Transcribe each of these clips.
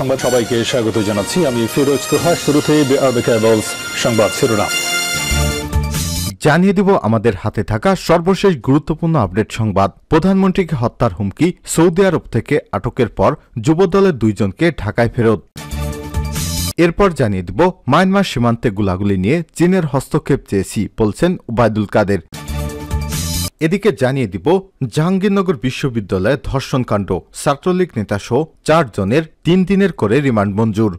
সংবাদ সবাইকে স্বাগত জানাচ্ছি। আমি ফিরোজ তোহা শুরুতে সংবাদ শিরোনাম। জানিয়ে দিব আমাদের হাতে থাকা সর্বশেষ গুরুত্বপূর্ণ আপডেট সংবাদ। প্রধানমন্ত্রীকে হত্যার হুমকি, সৌদি আরব থেকে আটকের পর যুবদলের দুইজনকে ঢাকায় ফেরত। এরপর জানিয়ে দিব, মায়ানমার সীমান্তে গুলাগুলি নিয়ে চীনের হস্তক্ষেপ চেয়েছি, বলছেন ওবায়দুল কাদের। এদিকে জানিয়ে দিব জাহাঙ্গীরনগর বিশ্ববিদ্যালয়ে ধর্ষণকাণ্ড। ছাত্রলীগ নেতাসহ চারজনের তিন দিনের করে রিমান্ড মঞ্জুর।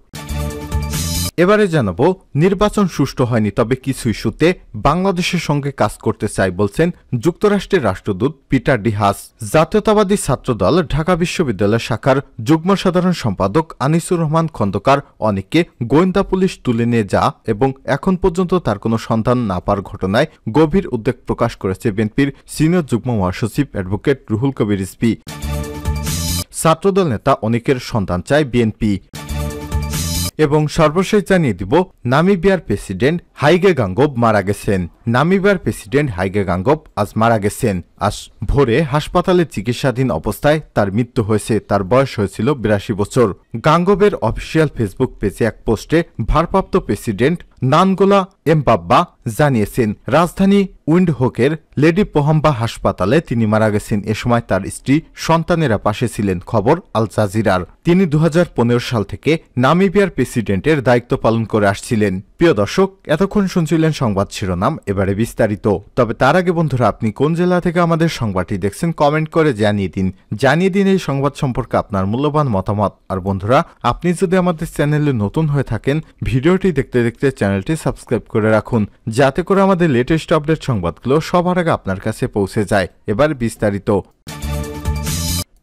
এবারে জানাব, নির্বাচন সুষ্ঠু হয়নি, তবে কিছু ইস্যুতে বাংলাদেশের সঙ্গে কাজ করতে চাই বলছেন যুক্তরাষ্ট্রের রাষ্ট্রদূত পিটার ডিহাস জাতীয়তাবাদী ছাত্রদল ঢাকা বিশ্ববিদ্যালয় শাখার যুগ্ম সাধারণ সম্পাদক আনিসুর রহমান খন্দকার অনেককে গোয়েন্দা পুলিশ তুলে নিয়ে যা এবং এখন পর্যন্ত তার কোনো সন্ধান না পাওয়ার ঘটনায় গভীর উদ্বেগ প্রকাশ করেছে বিএনপির সিনিয়র যুগ্ম মহাসচিব অ্যাডভোকেট রুহুল কবির ইসপি ছাত্রদল নেতা অনেকের সন্ধান চায় বিএনপি। এবং সর্বশেষ জানিয়ে দিব নামিবিয়ার প্রেসিডেন্ট হাইগে গাঙ্গব মারা গেছেন। নামিবিয়ার প্রেসিডেন্ট হাইগে গাঙ্গব আজ মারা গেছেন। আজ ভোরে হাসপাতালে চিকিৎসাধীন অবস্থায় তার মৃত্যু হয়েছে। তার বয়স হয়েছিল বিরাশি বছর। গাঙ্গবের অফিসিয়াল ফেসবুক পেজে এক পোস্টে ভারপ্রাপ্ত প্রেসিডেন্ট নানগোলা এমবাব্বা জানিয়েছেন, রাজধানী উইন্ডহোকের লেডি পোহাম্বা হাসপাতালে তিনি মারা গেছেন। এ সময় তার স্ত্রী সন্তানেরা পাশে ছিলেন। খবর আল জাজিরার। তিনি দু হাজার পনেরো সাল থেকে নামিবিয়ার প্রেসিডেন্টের দায়িত্ব পালন করে আসছিলেন। প্রিয় দর্শক এতক্ষণ শুনছিলেন সংবাদ শিরোনাম, এবারে বিস্তারিত। তবে তার আগে বন্ধুরা, আপনি কোন জেলা থেকে আমাদের সংবাদটি দেখছেন, কমেন্ট করে জানিয়ে দিন। জানিয়ে দিন এই সংবাদ সম্পর্কে আপনার মূল্যবান মতামত। আর বন্ধুরা, আপনি যদি আমাদের চ্যানেলে নতুন হয়ে থাকেন, ভিডিওটি দেখতে দেখতে চ্যানেলটি সাবস্ক্রাইব করে রাখুন, যাতে করে আমাদের লেটেস্ট আপডেট সংবাদগুলো সবার আগে আপনার কাছে পৌঁছে যায়। এবার বিস্তারিত।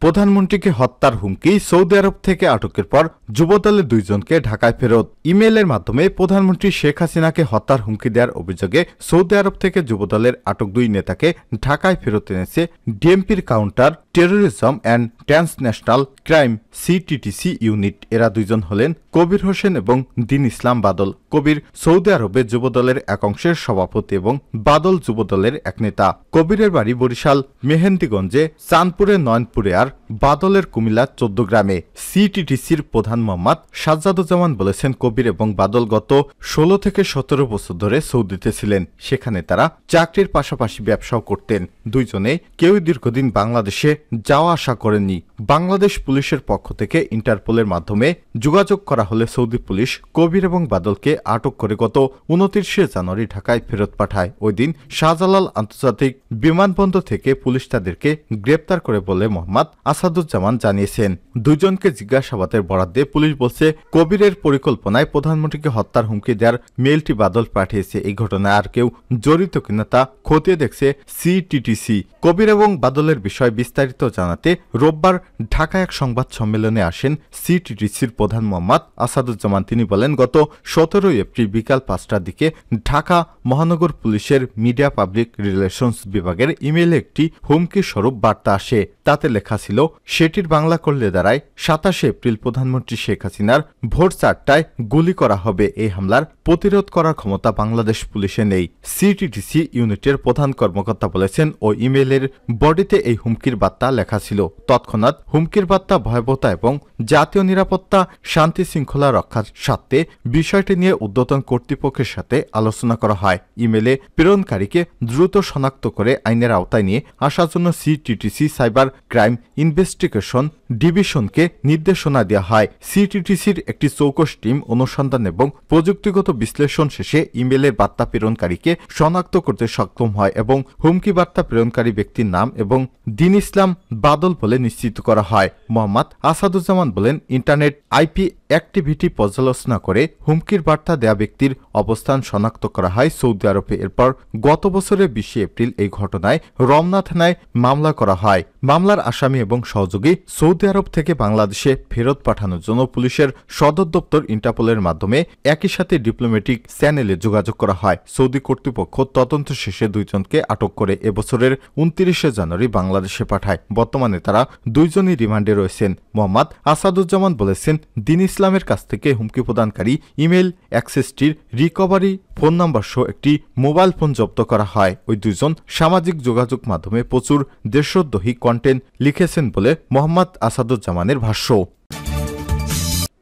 প্রধানমন্ত্রীকে হত্যার হুমকি সৌদি আরব থেকে আটকের পর যুবদলের দুইজনকে ঢাকায় ফেরত। ইমেইলের মাধ্যমে প্রধানমন্ত্রী শেখ হাসিনাকে হত্যার হুমকি দেওয়ার অভিযোগে সৌদি আরব থেকে যুবদলের আটক দুই নেতাকে ঢাকায় ফেরত এনেছে ডিএমপির counter terrorism and transnational crime CTTC unit. এরা দুইজন হলেন কবির হোসেন এবং দিন ইসলাম বাদল। কবির সৌদি আরবে যুবদলের এক অংশের সভাপতি এবং বাদল যুবদলের এক নেতা। কবিরের বাড়ি বরিশাল মেহেন্দিগঞ্জে চাঁদপুরের নয়নপুরে আর বাদলের কুমিল্লা চোদ্দ গ্রামে সিটিটিসির প্রধান মোহাম্মদ সাজ্জাদুজ্জামান বলেছেন, কবির এবং বাদল গত ষোলো থেকে সতেরো বছর ধরে সৌদিতে ছিলেন। সেখানে তারা চাকরির পাশাপাশি ব্যবসাও করতেন। দুইজনে কেউই দীর্ঘদিন বাংলাদেশে যাওয়া আসা করেননি। বাংলাদেশ পুলিশের পক্ষ থেকে ইন্টারপোলের মাধ্যমে যোগাযোগ করা হলে সৌদি পুলিশ কবির এবং বাদলকে আটক করে গত উনত্রিশে জানুয়ারি ঢাকায় ফেরত পাঠায়। ওই দিন শাহজালাল আন্তর্জাতিক বিমানবন্দর থেকে পুলিশ তাদেরকে গ্রেপ্তার করে বলে মোহাম্মদ আসাদুজ্জামান জানিয়েছেন, দুজনকে জিজ্ঞাসাবাদের বরাদ দিয়ে পুলিশ বলছে, কবিরের পরিকল্পনায় প্রধানমন্ত্রীকে হত্যার হুমকি দেওয়ার মেলটি বাদল পাঠিয়েছে এই ঘটনায় আর কেউ জড়িত কিনা তা খতিয়ে দেখছে সিটিটিসি কবির এবং বাদলের বিষয়ে বিস্তারিত জানাতে রোববার ঢাকা এক সংবাদ সম্মেলনে আসেন সিটিটিসির প্রধান মোহাম্মদ আসাদুজ্জামান। তিনি বলেন, গত সতেরোই এপ্রিল বিকাল পাঁচটার দিকে ঢাকা মহানগর পুলিশের মিডিয়া পাবলিক রিলেশনস বিভাগের ইমেইলে একটি হুমকি স্বরূপ বার্তা আসে। তাতে লেখা ছিল সেটির বাংলা করলে দাঁড়ায় সাতাশে এপ্রিল প্রধানমন্ত্রী শেখ হাসিনার ভোর চারটায় গুলি করা হবে এই হামলার প্রতিরোধ করার ক্ষমতা বাংলাদেশ পুলিশে নেই। সিটিটিসি ইউনিটের প্রধান কর্মকর্তা বলেছেন, ও ইমেইলের বডিতে এই হুমকির বার্তা লেখা ছিল। তৎক্ষণাৎ হুমকির বার্তা ভয়াবহতা এবং জাতীয় নিরাপত্তা, শান্তি শৃঙ্খলা রক্ষার স্বার্থে বিষয়টি নিয়ে উদ্যতন কর্তৃপক্ষের সাথে আলোচনা করা হয়। ইমেলে প্রেরণকারীকে দ্রুত শনাক্ত করে আইনের আওতায় নিয়ে আসার জন্য সিটিটিসি সাইবার ক্রাইম ইনভেস্টিগেশন ডিভিশনকে নির্দেশনা দেওয়া হয়। সিটিটিসির একটি চৌকস টিম অনুসন্ধান এবং প্রযুক্তিগত বিশ্লেষণ শেষে ইমেলের বার্তা প্রেরণকারীকে শনাক্ত করতে সক্ষম হয় এবং হুমকি বার্তা প্রেরণকারী ব্যক্তির নাম এবং দিন ইসলাম বাদল বলে নিশ্চিত করা হয়। মোহাম্মদ আসাদুজ্জামান বলেন, ইন্টারনেট আইপি অ্যাক্টিভিটি পর্যালোচনা করে হুমকির বার্তা দেয়া ব্যক্তির অবস্থান শনাক্ত করা হয় সৌদি আরবে। এরপর গত বছরের বিশে এপ্রিল এই ঘটনায় রমনা থানায় মামলা করা হয়। মামলার আসামি এবং সহযোগী সৌদি আরব থেকে বাংলাদেশে ফেরত পাঠানোর জন্য পুলিশের সদর দপ্তর ইন্টারপোলের মাধ্যমে একই সাথে ডিপ্লোম্যাটিক চ্যানেলে যোগাযোগ করা হয়। সৌদি কর্তৃপক্ষ তদন্ত শেষে দুইজনকে আটক করে এবছরের উনত্রিশে জানুয়ারি বাংলাদেশে পাঠায়। বর্তমানে তারা দুইজনই রিমান্ডে রয়েছেন। মোহাম্মদ আসাদুজ্জামান বলেছেন, দিন ইসলামের কাছ থেকে হুমকি প্রদানকারী ইমেল অ্যাক্সেসটির রিকভারি ফোন নাম্বার সহ একটি মোবাইল ফোন জব্দ করা হয়। ওই দুজন সামাজিক যোগাযোগ মাধ্যমে প্রচুর দেশদ্রোহী কন্টেন্ট লিখেছেন বলে মোহাম্মদ আসাদুজ্জামানের ভাষ্য।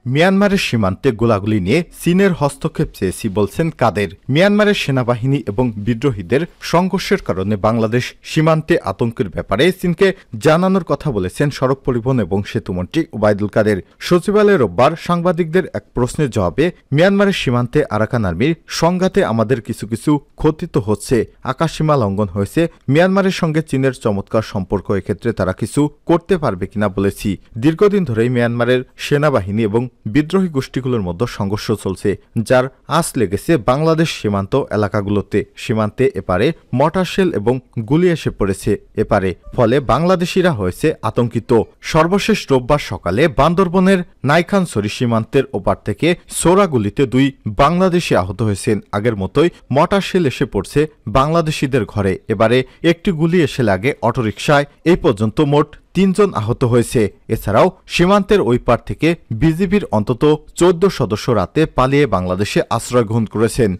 মিয়ানমারের সীমান্তে গোলাগুলি নিয়ে চীনের হস্তক্ষেপ চেয়েছি বলছেন কাদের। মিয়ানমারের সেনাবাহিনী এবং বিদ্রোহীদের সংঘর্ষের কারণে বাংলাদেশ সীমান্তে আতঙ্কের ব্যাপারে চীনকে জানানোর কথা বলেছেন সড়ক পরিবহন এবং সেতুমন্ত্রী ওবায়দুল কাদের। সচিবালয়ে রোববার সাংবাদিকদের এক প্রশ্নের জবাবে, মিয়ানমারের সীমান্তে আরাকান আর্মির সংঘাতে আমাদের কিছু কিছু ক্ষতি তো হচ্ছে আকাশসীমা লঙ্ঘন হয়েছে, মিয়ানমারের সঙ্গে চীনের চমৎকার সম্পর্ক, এক্ষেত্রে তারা কিছু করতে পারবে কিনা বলেছি। দীর্ঘদিন ধরেই মিয়ানমারের সেনাবাহিনী এবং বিদ্রোহী গোষ্ঠীগুলোর মধ্যে সংঘর্ষ চলছে, যার আঁচ লেগেছে বাংলাদেশ সীমান্ত এলাকাগুলোতে। সীমান্তে এপারে মটার শেল এবং গুলি এসে পড়েছে এপারে, ফলে বাংলাদেশিরা হয়েছে আতঙ্কিত। সর্বশেষ রোববার সকালে বান্দরবনের নাইখানসরি সীমান্তের ওপার থেকে সোরাগুলিতে দুই বাংলাদেশি আহত হয়েছেন। আগের মতোই মটার শেল এসে পড়ছে বাংলাদেশিদের ঘরে। এবারে একটি গুলি এসে লাগে অটোরিকশায়। এই পর্যন্ত মোট তিনজন আহত হয়েছে। এছাড়াও সীমান্তের ওই পার থেকে বিজিবির অন্তত চোদ্দ সদস্য রাতে পালিয়ে বাংলাদেশে আশ্রয় গ্রহণ করেছেন।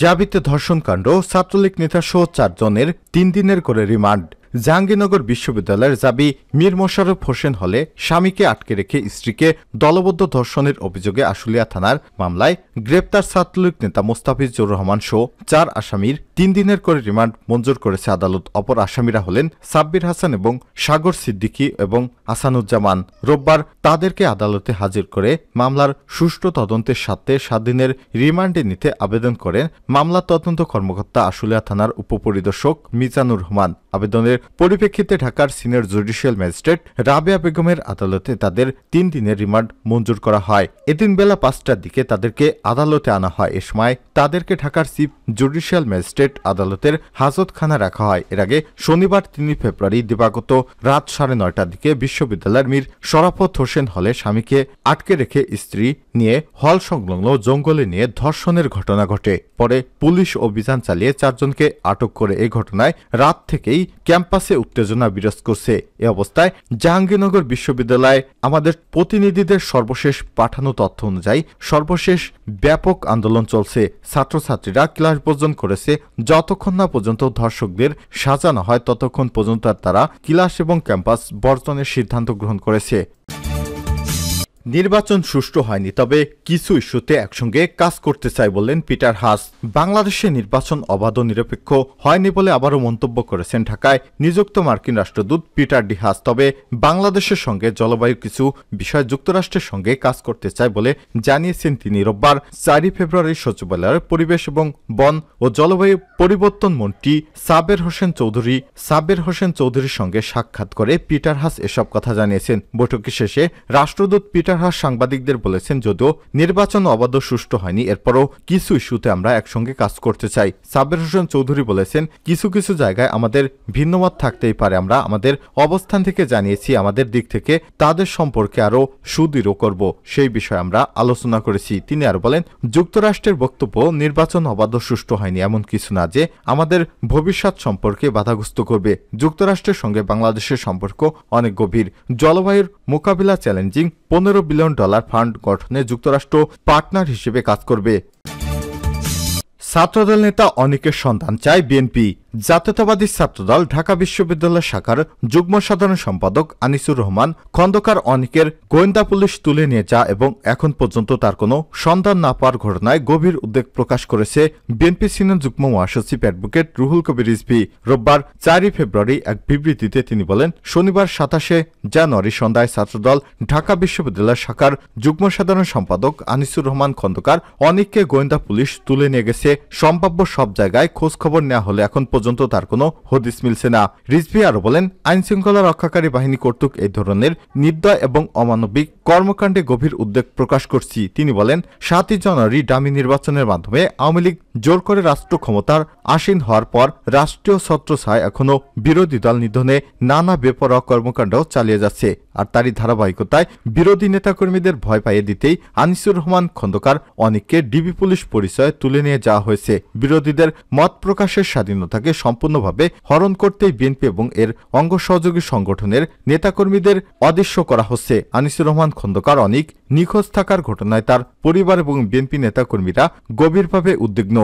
জাবিতে ধর্ষণকাণ্ড ছাত্রলীগ নেতাসহ চারজনের তিন দিনের করে রিমান্ড। জাহাঙ্গীরনগর বিশ্ববিদ্যালয়ের জাবি মীর মোশারফ হোসেন হলে স্বামীকে আটকে রেখে স্ত্রীকে দলবদ্ধ ধর্ষণের অভিযোগে আশুলিয়া থানার মামলায় গ্রেপ্তার ছাত্রলীগ নেতা মোস্তাফিজুর রহমান সহ চার আসামির তিন দিনের করে রিমান্ড মঞ্জুর করেছে আদালত। অপর আসামিরা হলেন সাব্বির হাসান এবং সাগর সিদ্দিকী এবং আসানুজ্জামান। রোববার তাদেরকে আদালতে হাজির করে মামলার সুষ্ঠু তদন্তের সাথে সাত দিনের রিমান্ডে নিতে আবেদন করেন মামলা তদন্ত কর্মকর্তা আশুলিয়া থানার উপপরিদর্শক মিজানুর রহমান। আবেদনের পরিপ্রেক্ষিতে ঢাকার সিনিয়র জুডিশিয়াল ম্যাজিস্ট্রেট রাবেয়া বেগমের আদালতে তাদের তিন দিনের রিমান্ড মঞ্জুর করা হয়। এদিন বেলা পাঁচটার দিকে তাদেরকে আদালতে আনা হয়। এ সময় তাদেরকে ঢাকার চিফ জুডিশিয়াল ম্যাজিস্ট্রেট আদালতের হাজতখানা রাখা হয়। এর আগে শনিবার তিন ফেব্রুয়ারি দিবাগত রাত সাড়ে নয়টার দিকে বিশ্ববিদ্যালয়ের মীর শরাফত হোসেন হলে স্বামীকে আটকে রেখে স্ত্রী নিয়ে হল সংলগ্ন জঙ্গলে নিয়ে ধর্ষণের ঘটনা ঘটে। পরে পুলিশ অভিযান চালিয়ে চারজনকে আটক করে এই ঘটনায় রাত থেকেই ক্যাম্পাসে উত্তেজনা বিরাজ করছে এ অবস্থায় জাহাঙ্গীরনগর বিশ্ববিদ্যালয়ে আমাদের প্রতিনিধিদের সর্বশেষ পাঠানো তথ্য অনুযায়ী সর্বশেষ ব্যাপক আন্দোলন চলছে। ছাত্রছাত্রীরা ক্লাস বর্জন করেছে। যতক্ষণ না পর্যন্ত ধর্ষকদের সাজানো হয়, ততক্ষণ পর্যন্ত তারা ক্লাস এবং ক্যাম্পাস বর্জনের সিদ্ধান্ত গ্রহণ করেছে। নির্বাচন সুষ্ঠু হয়নি, তবে কিছু ইস্যুতে একসঙ্গে কাজ করতে চাই বললেন পিটার হাস। বাংলাদেশে নির্বাচন অবাধ নিরপেক্ষ হয়নি বলে আবারও মন্তব্য করেছেন ঢাকায় নিযুক্ত মার্কিন রাষ্ট্রদূত পিটার ডি হাস। তবে বাংলাদেশের সঙ্গে জলবায়ু কিছু বিষয় যুক্তরাষ্ট্রের সঙ্গে কাজ করতে চায় বলে জানিয়েছেন তিনি। রোববার চারই ফেব্রুয়ারি সচিবালয়ের পরিবেশ এবং বন ও জলবায়ু পরিবর্তন মন্ত্রী সাবের হোসেন চৌধুরী, সাবের হোসেন চৌধুরীর সঙ্গে সাক্ষাৎ করে পিটার হাস এসব কথা জানিয়েছেন। বৈঠকের শেষে রাষ্ট্রদূত পিটার হাস সাংবাদিকদের বলেছেন, যদিও নির্বাচন অবাধ সুষ্ঠু হয়নি, এরপরও কিছু ইস্যুতে আমরা একসঙ্গে কাজ করতে চাই। সাবের হোসেন চৌধুরী বলেছেন, কিছু কিছু জায়গায় আমাদের ভিন্নমত থাকতেই পারে। আমরা আমাদের অবস্থান থেকে জানিয়েছি, আমাদের দিক থেকে তাদের সম্পর্কে আরও সুদৃঢ় করব। সেই বিষয়ে আমরা আলোচনা করেছি। তিনি আরও বলেন, যুক্তরাষ্ট্রের বক্তব্য, নির্বাচন অবাধ সুষ্ঠু হয়নি এমন কিছু না যে আমাদের ভবিষ্যৎ সম্পর্কে বাধাগ্রস্ত করবে। যুক্তরাষ্ট্রের সঙ্গে বাংলাদেশের সম্পর্ক অনেক গভীর। জলবায়ুর মোকাবিলা চ্যালেঞ্জিং, পনেরো বিলিয়ন ডলার ফান্ড গঠনে যুক্তরাষ্ট্র পার্টনার হিসেবে কাজ করবে। ছাত্রদল নেতা অনেকের সন্ধান চায় বিএনপি। জাতীয়তাবাদী ছাত্রদল ঢাকা বিশ্ববিদ্যালয় শাখার যুগ্ম সাধারণ সম্পাদক আনিসুর রহমান, খন্দকার অনেকের গোয়েন্দা পুলিশ তুলে নিয়ে যা এবং এখন পর্যন্ত তার কোনো সন্ধান না পাওয়ার ঘটনায় গভীর উদ্বেগ প্রকাশ করেছে বিএনপি সিনিয়র যুগ্ম মহাসচিব অ্যাডভোকেট রুহুল কবির রিজভি। রোববার চারই ফেব্রুয়ারি এক বিবৃতিতে তিনি বলেন, শনিবার সাতাশে জানুয়ারি সন্ধ্যায় ছাত্রদল ঢাকা বিশ্ববিদ্যালয় শাখার যুগ্ম সাধারণ সম্পাদক আনিসুর রহমান, খন্দকার অনেককে গোয়েন্দা পুলিশ তুলে নিয়ে গেছে। সম্ভাব্য সব জায়গায় খোঁজখবর নেওয়া হলে এখন পর্যন্ত তার কোনো হদিস মিলছে না। রিজভি আরও বলেন, আইনশৃঙ্খলা রক্ষাকারী বাহিনী কর্তৃক এই ধরনের নির্দয় এবং অমানবিক কর্মকাণ্ডে গভীর উদ্বেগ প্রকাশ করছি। তিনি বলেন, সাতই জানুয়ারি ডামি নির্বাচনের মাধ্যমে আওয়ামী লীগ জোর করে রাষ্ট্র ক্ষমতার আসীন হওয়ার পর রাষ্ট্রীয় ছত্রছায় এখনও বিরোধী দল নিধনে নানা বেপরোয়া কর্মকাণ্ড চালিয়ে যাচ্ছে। আর তারই ধারাবাহিকতায় বিরোধী নেতাকর্মীদের ভয় পাইয়ে দিতেই আনিসুর রহমান খন্দকার অনেককে ডিবি পুলিশ পরিচয়ে তুলে নিয়ে যাওয়া হয়েছে। বিরোধীদের মত প্রকাশের স্বাধীনতাকে সম্পূর্ণভাবে হরণ করতেই বিএনপি এবং এর অঙ্গ সহযোগী সংগঠনের নেতাকর্মীদের অদৃশ্য করা হচ্ছে। আনিসুর রহমান খন্দকার অনেক নিখোঁজ থাকার ঘটনায় তার পরিবার এবং বিএনপি নেতাকর্মীরা গভীরভাবে উদ্বিগ্ন।